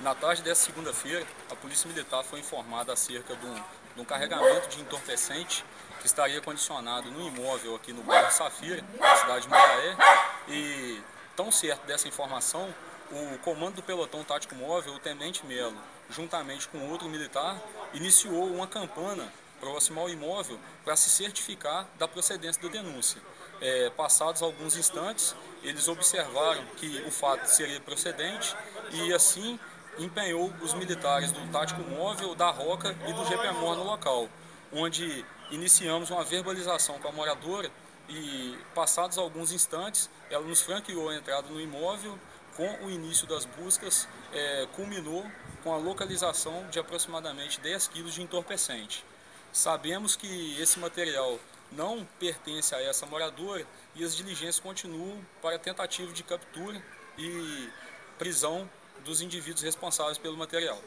Na tarde dessa segunda-feira, a Polícia Militar foi informada acerca de um, de um, carregamento de entorpecente que estaria condicionado no imóvel aqui no bairro Safira, na cidade de Maraé. E, tão certo dessa informação, o comando do pelotão tático móvel, o Tenente Melo, juntamente com outro militar, iniciou uma campana próximo ao imóvel para se certificar da procedência da denúncia. É, passados alguns instantes, eles observaram que o fato seria procedente e assim empenhou os militares do Tático Móvel, da Roca e do GPMOR no local, onde iniciamos uma verbalização com a moradora e, passados alguns instantes, ela nos franqueou a entrada no imóvel, com o início das buscas, é, culminou com a localização de aproximadamente 10 quilos de entorpecente. Sabemos que esse material não pertence a essa moradora e as diligências continuam para tentativa de captura e prisão dos indivíduos responsáveis pelo material.